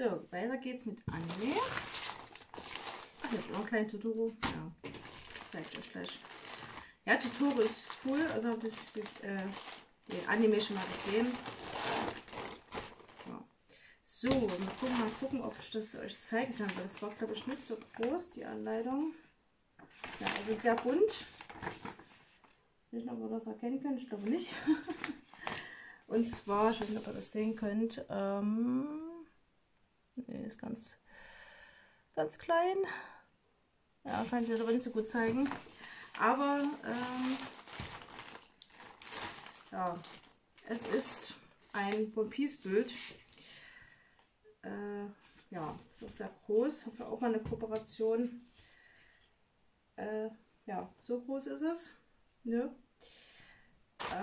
So, weiter geht's mit Anime. Ach, jetzt noch ein kleiner Totoro. Ja, zeige ich euch gleich. Ja, Totoro ist cool. Also ich das äh, die Anime schon mal gesehen. Ja. So, mal gucken, mal gucken, ob ich das euch zeigen kann. Das war, glaube ich, nicht so groß, die Anleitung. Ja, also sehr bunt. Nicht, ob ihr das erkennen könnt. Ich glaube nicht. Und zwar, ich weiß nicht, ob ihr das sehen könnt. Ähm, Nee, ist ganz, ganz klein. Ja, kann ich aber nicht so gut zeigen. Aber ähm, ja, es ist ein One Piece Bild. Ja, ist auch sehr groß. Habe auch mal eine Kooperation. Äh, ja, so groß ist es. Ne?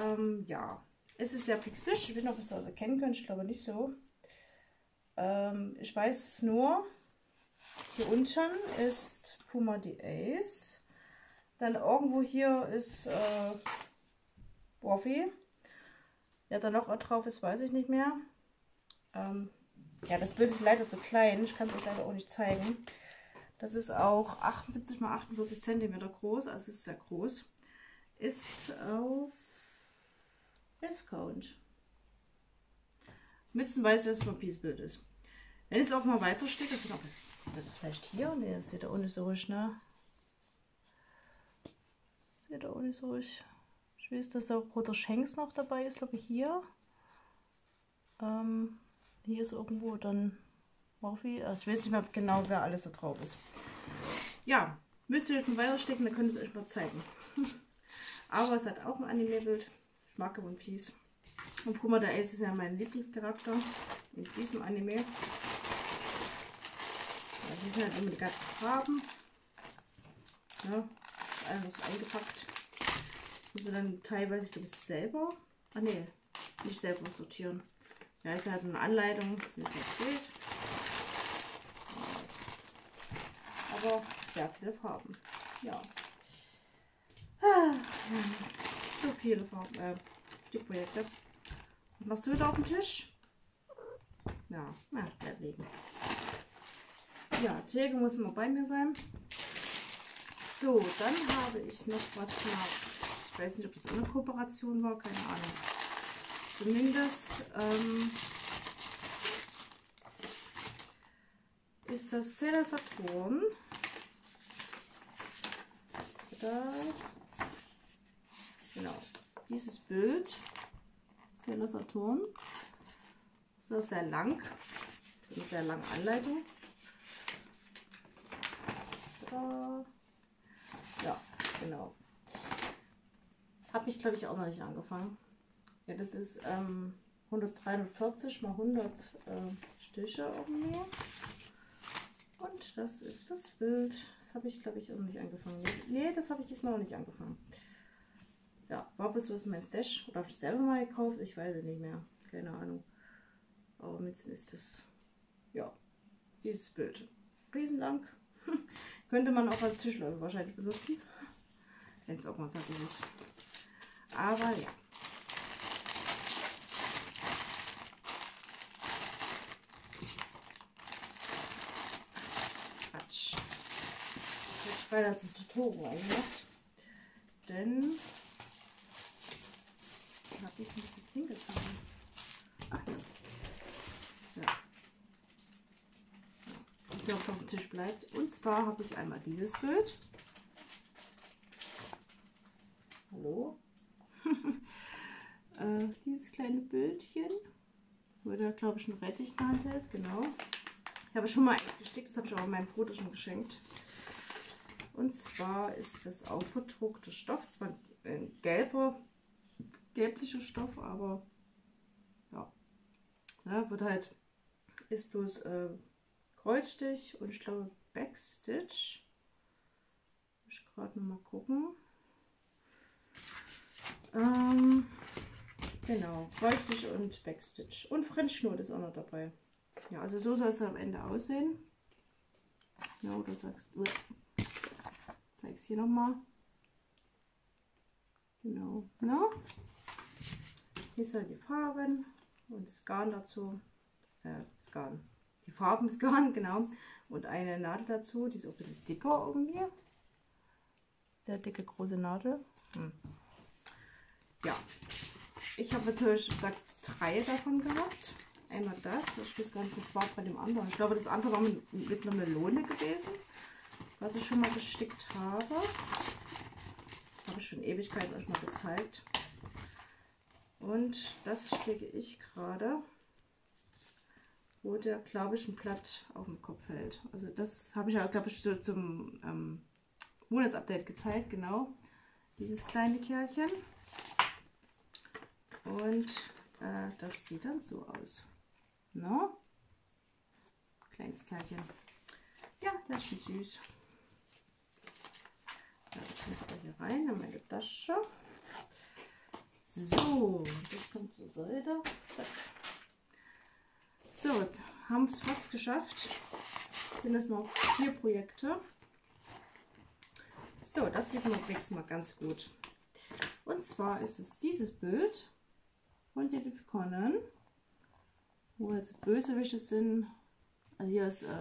Ähm, ja, es ist sehr pixelig. Ich will noch, es erkennen könnt. Ich glaube nicht so. Ähm, ich weiß nur, hier unten ist Puma die Ace. Dann irgendwo hier ist äh, Woffy. Ja, da noch drauf ist, weiß ich nicht mehr. Ähm, ja, das Bild ist leider zu klein. Ich kann es euch leider auch nicht zeigen. Das ist auch 78 x 48 cm groß, also ist sehr groß. Ist auf 11 Count. Mützen weiß, dass es ein Piece-Bild ist. Wenn es auch mal weiter steht, dann auch, das ist vielleicht hier. Ne, das sieht da ohne so ruhig, ne? Sieht da ohne so ruhig. Ich weiß, dass auch roter Schenks noch dabei ist, glaube ich, hier. Ähm, hier ist irgendwo dann Morphy. Also ich weiß nicht mehr genau, wer alles da drauf ist. Ja, müsst ihr jetzt mal weiterstecken, dann könnt ihr es euch mal zeigen. Aber es hat auch ein Anime-Bild. Mag One Piece. Und Puma der Ace ist ja mein Lieblingscharakter in diesem Anime. Ja, hier sind halt immer die ganzen Farben. Ja, alles eingepackt. Muss man dann teilweise, ich glaube, selber. Ah ne, nicht selber sortieren. Ja, ist halt eine Anleitung, wie es jetzt geht. Aber sehr viele Farben. Ja. Ah, so viele äh, Stickprojekte. Was machst du wieder auf dem Tisch? Ja, na, bleib liegen. Ja, Theke muss immer bei mir sein. So, dann habe ich noch was gemacht. Ich weiß nicht, ob das eine Kooperation war, keine Ahnung. Zumindest ähm, ist das Sailor Saturn. Da, genau, dieses Bild, Sailor Saturn, das ist sehr lang, das ist eine sehr lange Anleitung. Da, ja, genau. Habe ich, glaube ich, auch noch nicht angefangen. Ja, das ist ähm, 143 mal 100 äh, Stiche irgendwie. Und das ist das Bild. Das habe ich, glaube ich, auch nicht angefangen. Nee, das habe ich diesmal noch nicht angefangen. Ja, war bis was mein Stash. Oder habe ich selber mal gekauft? Ich weiß es nicht mehr. Keine Ahnung. Aber mit ist das, ja, dieses Bild. Riesenlang. Könnte man auch als Tischläufe wahrscheinlich benutzen. Wenn es auch mal fertig ist. Aber ja. Quatsch. Jetzt weiter das Tutorial reingemacht. Denn habe ich ein bisschen hingezogen. Ach ja. Ja. Und ob es auf dem Tisch bleibt. Und zwar habe ich einmal dieses Bild. Hallo? äh, dieses kleine Bildchen, wo der, glaube ich, ein Rettich in der hält. Genau. Ich habe schon mal gestickt, das habe ich auch meinem Bruder schon geschenkt. Und zwar ist das auch bedruckter Stoff, zwar ein gelber, gelblicher Stoff, aber ja, ja wird halt, ist bloß äh, Kreuzstich und ich glaube Backstitch. Muss ich gerade mal gucken. Ähm, genau, Kreuzstich und Backstitch. Und French Note ist auch noch dabei. Ja, also so soll es am Ende aussehen. Ja, oder sagst du, zeig es hier nochmal. Genau, ne? Hier sind die Farben und das Garn dazu. Äh, das Garn. Die Farben des Garn, genau. Und eine Nadel dazu, die ist auch ein bisschen dicker irgendwie. Sehr dicke, große Nadel. Hm. Ja, ich habe natürlich gesagt drei davon gehabt. Einmal das, ich weiß gar nicht, was war bei dem anderen. Ich glaube, das andere war mit, mit einer Melone gewesen, was ich schon mal gestickt habe. Habe ich schon Ewigkeiten euch mal gezeigt. Und das stecke ich gerade, wo der, glaube ich, ein Blatt auf dem Kopf hält. Also das habe ich ja, glaube ich, zum ähm, Monatsupdate gezeigt, genau. Dieses kleine Kerlchen. Und äh, das sieht dann so aus. No? Kleines Kerlchen. Ja, das ist schon süß. Das kommt hier rein in meine Tasche. So, das kommt zur Seite. Zack. So, haben es fast geschafft. Sind es noch vier Projekte. So, das sieht man nächstes Mal ganz gut. Und zwar ist es dieses Bild von Jennifer Conan, wo jetzt Bösewichte sind. Also hier ist äh,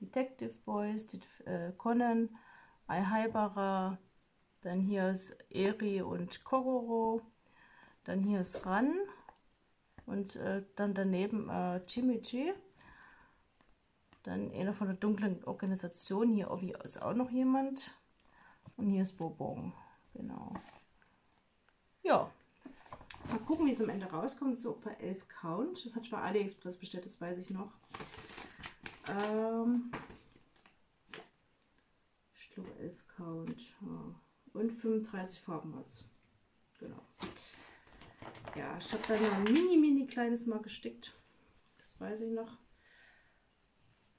Detective Boys, äh, Conan, Aihibara, dann hier ist Eri und Kogoro. Dann hier ist Ran. Und äh, dann daneben äh, Chimichi. Dann einer von der dunklen Organisation. Hier Ovi ist auch noch jemand. Und hier ist Bobong. Genau. Ja. Mal gucken, wie es am Ende rauskommt. So bei 11 Count. Das hat ich bei AliExpress bestellt, das weiß ich noch. Ähm, ich glaube 11 Count. Ja und 35 Farben hat. Genau. Ja, ich habe da noch ein mini, mini kleines mal gestickt. Das weiß ich noch.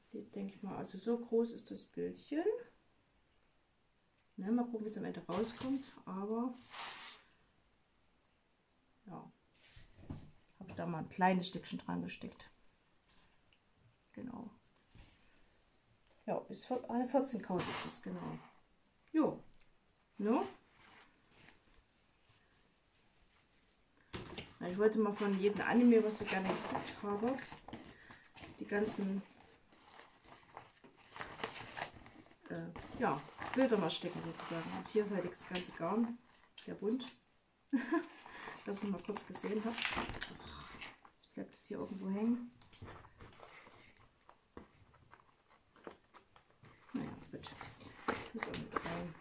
Sieht, denke ich mal, also so groß ist das Bildchen. Ne, mal gucken, wie es am Ende rauskommt. Aber ja, habe da mal ein kleines Stückchen dran gestickt. Genau. Ja, bis 14 Count ist das genau. Jo. No? Ich wollte mal von jedem Anime, was ich gerne geguckt habe, die ganzen äh, ja, Bilder mal stecken sozusagen. Und hier ist halt das ganze Garn, sehr bunt. dass ihr mal kurz gesehen habt. Jetzt bleibt es hier irgendwo hängen. Naja, gut. Ich muss auch mit rein.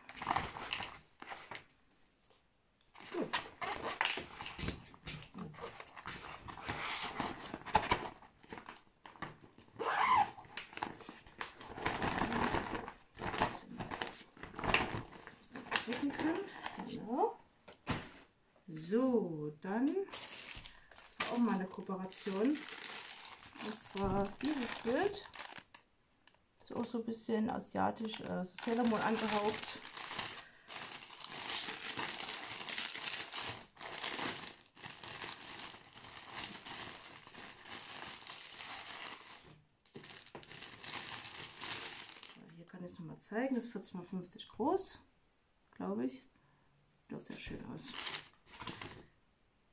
So, dann, das war auch mal eine Kooperation. Und zwar dieses Bild. Ist auch so ein bisschen asiatisch, äh, so Sailor Moon angehaucht. Hier kann ich es nochmal zeigen. Das ist 14 x 50 groß, glaube ich. Sieht sehr schön aus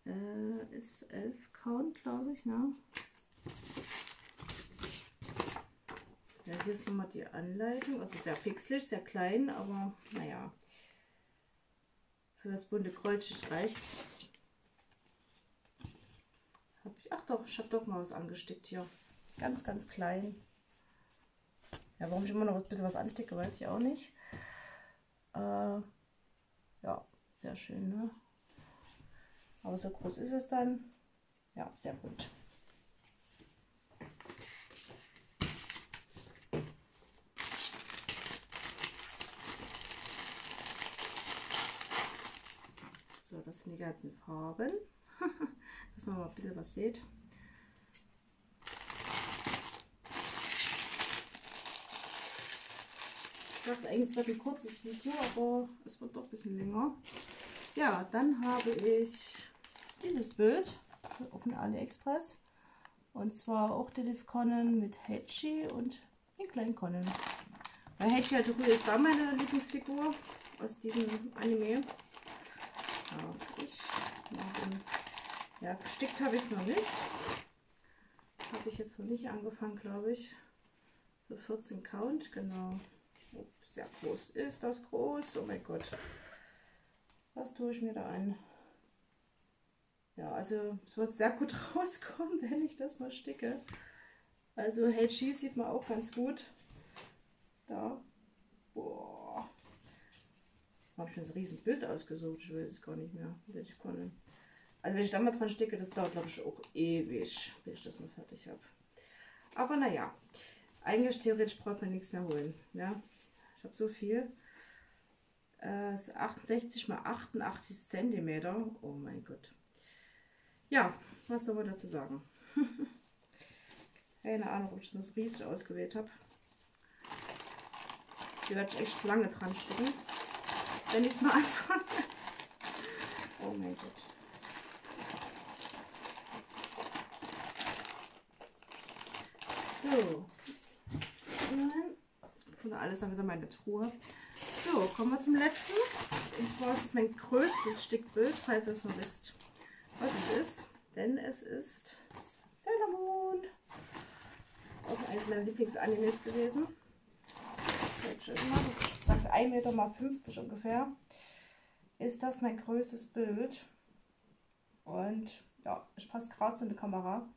äh, ist 11 Count, glaube ich, ne? Ja, hier ist nochmal die Anleitung. Also sehr pixelig, sehr klein, aber naja. Für das bunte Kreuz reicht es. ach doch, ich habe doch mal was angestickt hier. Ganz, ganz klein. Ja, warum ich immer noch bitte was ansticke, weiß ich auch nicht. Äh, ja, sehr schön, ne? Aber so groß ist es dann. Ja, sehr gut. So, das sind die ganzen Farben. Dass man mal ein bisschen was sieht. Ich dachte eigentlich, es wird ein kurzes Video, aber es wird doch ein bisschen länger. Ja, dann habe ich dieses Bild dem AliExpress. Und zwar auch Detective Conan mit Hedgie und den kleinen Conan. Bei Hedgie halt Rühe ist da meine Lieblingsfigur aus diesem Anime. Ja, ich ja, gestickt habe ich es noch nicht. Habe ich jetzt noch nicht angefangen, glaube ich. So 14 Count, genau. Oh, sehr groß ist das groß. Oh mein Gott. Was tue ich mir da an? Ja, also es wird sehr gut rauskommen, wenn ich das mal sticke. Also HG sieht man auch ganz gut. Da. Boah. Habe ich mir so ein riesen Bild ausgesucht. Ich weiß es gar nicht mehr, ich konnte. Also wenn ich da mal dran sticke, das dauert glaube ich auch ewig, bis ich das mal fertig habe. Aber naja, eigentlich theoretisch braucht man nichts mehr holen. Ja? Ich habe so viel. Äh, 68 mal 88 Zentimeter. Oh mein Gott. Ja, was soll man dazu sagen? Keine Ahnung, ob ich das riesig ausgewählt habe. Hier werde ich echt lange dran stecken, wenn ich es mal anfange. Oh mein Gott. So. Und alles dann wieder meine Truhe. So, kommen wir zum letzten. Und zwar ist es mein größtes Stickbild, falls ihr es noch wisst, was es ist. Denn es ist Sailor Moon. Auch eines meiner Lieblingsanimes gewesen. Das sagt 1,50 Meter mal 50 ungefähr. Ist das mein größtes Bild. Und ja, ich passe gerade zu der Kamera.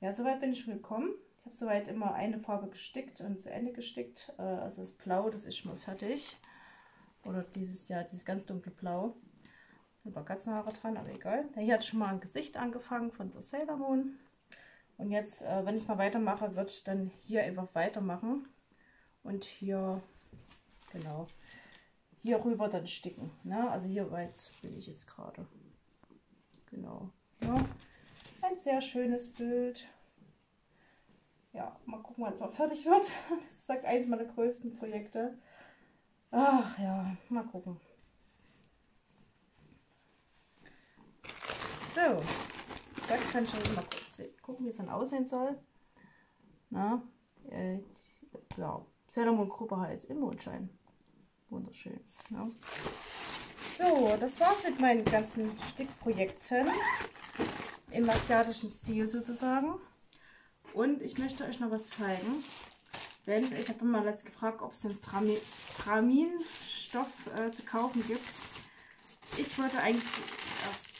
Ja, soweit bin ich schon gekommen. Ich habe soweit immer eine Farbe gestickt und zu Ende gestickt. Äh, also das Blau, das ist schon mal fertig. Oder dieses Jahr, dieses ganz dunkle Blau. Ein paar Katzenhaare dran, aber egal. Hier hat schon mal ein Gesicht angefangen von der Sailor Moon. Und jetzt, äh, wenn ich mal weitermache, wird ich dann hier einfach weitermachen. Und hier, genau, hier rüber dann sticken. Ne? Also hier weit bin ich jetzt gerade. Genau. Ja. Ein sehr schönes Bild ja, mal gucken, wann es mal fertig wird. Das ist eins meiner größten Projekte. Ach ja, mal gucken. So, da kann ich schon mal kurz gucken, wie es dann aussehen soll. Na, äh, ja, Sailor Moon Gruppe halt im Mondschein. Wunderschön. Ja. So, das war's mit meinen ganzen Stickprojekten im asiatischen Stil sozusagen. Und ich möchte euch noch was zeigen. Denn ich habe mal letzt gefragt, ob es den Stramin, Straminstoff äh, zu kaufen gibt. Ich wollte eigentlich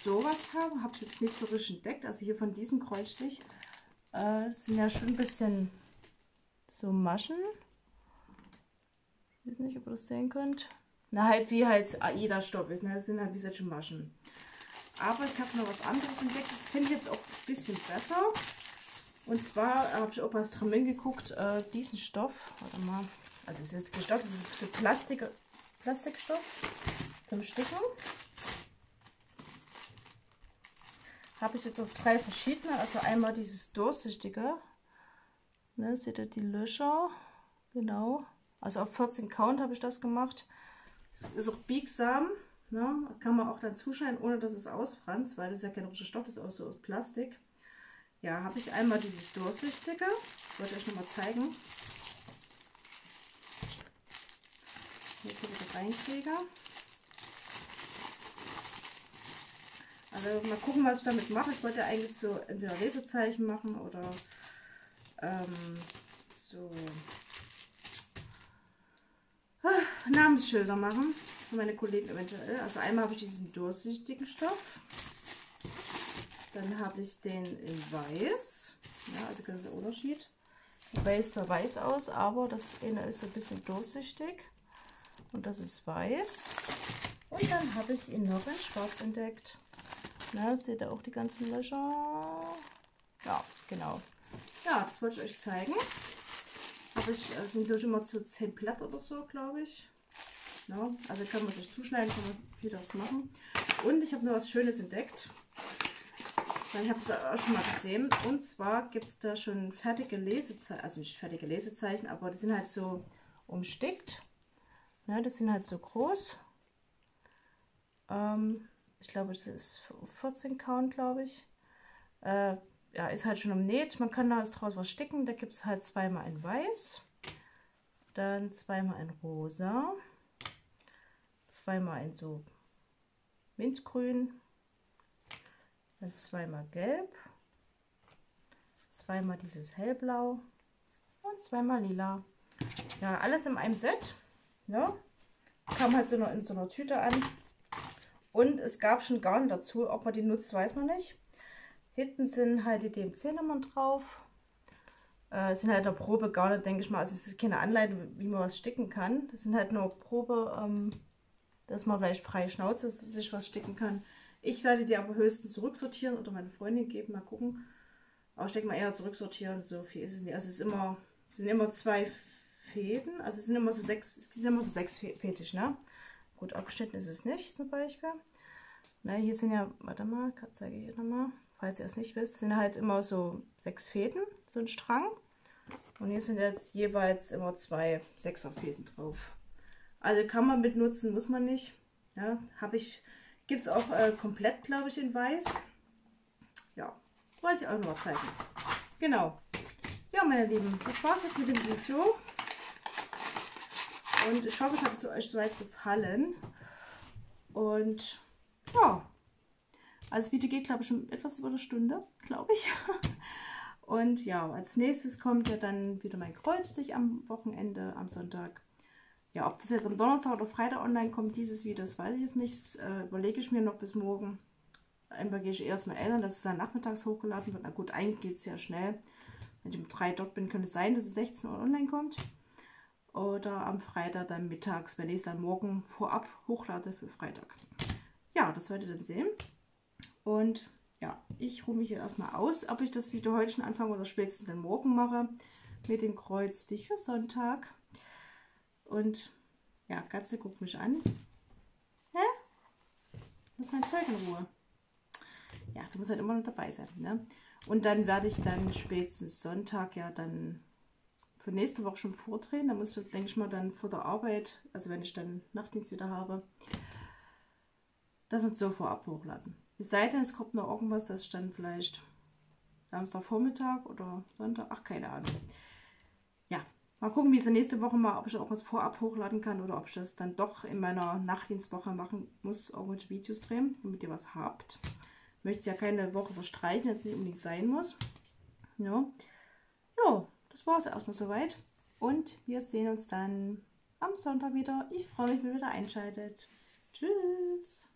sowas haben, habe es jetzt nicht so richtig entdeckt. Also hier von diesem Kreuzstich äh, sind ja schon ein bisschen so Maschen. Ich weiß nicht, ob ihr das sehen könnt. Na, halt wie halt AIDA-Stoff ist. Ne? Das sind halt wie solche Maschen. Aber ich habe noch was anderes entdeckt. Das finde ich jetzt auch ein bisschen besser. Und zwar habe ich auch bei Stramin geguckt, äh, diesen Stoff, warte mal, also es ist Stoff, das ist so Plastik, Plastikstoff zum Sticken. Habe ich jetzt auf drei verschiedene, also einmal dieses durchsichtige, ne, seht ihr die Löcher, genau, also auf 14 Count habe ich das gemacht. Es ist auch biegsam, ne, kann man auch dann zuschneiden, ohne dass es ausfranst, weil das ja kein russischer Stoff, das ist auch so Plastik. Ja, habe ich einmal dieses durchsichtige. Ich wollte euch nochmal zeigen. Jetzt wieder reinkriege. Also mal gucken, was ich damit mache. Ich wollte eigentlich so entweder Lesezeichen machen oder ähm, so ah, Namensschilder machen. Für meine Kollegen eventuell. Also einmal habe ich diesen durchsichtigen Stoff. Dann habe ich den in weiß. Ja, also ganz der Unterschied. Weiß sah weiß aus, aber das eine ist so ein bisschen durchsichtig. Und das ist weiß. Und dann habe ich ihn noch in schwarz entdeckt. Na, seht ihr auch die ganzen Löcher? Ja, genau. Ja, das wollte ich euch zeigen. Habe ich, äh, sind durch immer zu 10 Blatt oder so, glaube ich. Ja, also kann man sich zuschneiden, kann man viel das machen. Und ich habe noch was Schönes entdeckt. Ich habe es auch schon mal gesehen. Und zwar gibt es da schon fertige Lesezeichen, also nicht fertige Lesezeichen, aber die sind halt so umstickt. Ja, das sind halt so groß. Ähm, ich glaube, das ist 14 Count, glaube ich. Äh, ja, ist halt schon umnäht. Man kann da draus was sticken. Da gibt es halt zweimal in weiß, dann zweimal in rosa, zweimal in so Mintgrün, dann zweimal gelb, zweimal dieses hellblau und zweimal lila. Ja, alles in einem Set. Ja, ne? kam halt so in so einer Tüte an. Und es gab schon Garn dazu. Ob man die nutzt, weiß man nicht. Hinten sind halt die DMC-Nummern drauf. Äh, sind halt eine Probe Garne, denke ich mal. Also es ist keine Anleitung, wie man was sticken kann. Das sind halt nur Probe, ähm, dass man vielleicht freie Schnauze sich was sticken kann. Ich werde die aber höchstens zurücksortieren oder meine Freundin geben, mal gucken. Aber ich denke mal eher zurücksortieren, so viel ist es nicht. Also es ist immer, sind immer zwei Fäden, also es sind immer so sechs, es sind immer so sechs Fetisch, ne? Gut abgeschnitten ist es nicht, zum Beispiel. Na, hier sind ja, warte mal, zeige ich hier nochmal, falls ihr es nicht wisst, sind halt immer so sechs Fäden, so ein Strang. Und hier sind jetzt jeweils immer zwei Sechserfäden drauf. Also kann man mit nutzen, muss man nicht. Ja, habe ich, gibt es auch äh, komplett, glaube ich, in weiß. Ja, wollte ich auch noch zeigen. Genau. Ja, meine Lieben, das war es jetzt mit dem Video. Und ich hoffe, es hat euch soweit gefallen. Und ja, also das Video geht, glaube ich, schon etwas über eine Stunde, glaube ich. Und ja, als nächstes kommt ja dann wieder mein Kreuzstich am Wochenende, am Sonntag. Ja, ob das jetzt am Donnerstag oder Freitag online kommt, dieses Video, das weiß ich jetzt nicht. Das äh, überlege ich mir noch bis morgen. Einmal gehe ich erst mal Eltern, dass es dann nachmittags hochgeladen wird. Na gut, eigentlich geht es ja schnell. Wenn ich um 3 dort bin, könnte es sein, dass es 16 Uhr online kommt. Oder am Freitag dann mittags, wenn ich es dann morgen vorab hochlade für Freitag. Ja, das werdet ihr dann sehen. Und ja, ich ruhe mich jetzt erstmal aus, ob ich das Video heute schon anfange oder spätestens dann morgen mache mit dem Kreuzstich für Sonntag. Und ja, Katze guckt mich an. Hä? Lass mein Zeug in Ruhe. Ja, du musst halt immer noch dabei sein. Ne? Und dann werde ich dann spätestens Sonntag ja dann für nächste Woche schon vordrehen. Da muss ich, denke ich mal, dann vor der Arbeit, also wenn ich dann Nachtdienst wieder habe, das nicht so vorab hochladen. Es sei denn, es kommt noch irgendwas, das ich dann vielleicht Samstagvormittag oder Sonntag, ach keine Ahnung. Ja, mal gucken, wie es nächste Woche mal, ob ich auch was vorab hochladen kann oder ob ich das dann doch in meiner Nachtdienstwoche machen muss, irgendwelche Videos drehen, damit ihr was habt. Möchte ja keine Woche verstreichen, jetzt nicht unbedingt sein muss. Ja, ja das war es erstmal soweit. Und wir sehen uns dann am Sonntag wieder. Ich freue mich, wenn ihr wieder einschaltet. Tschüss.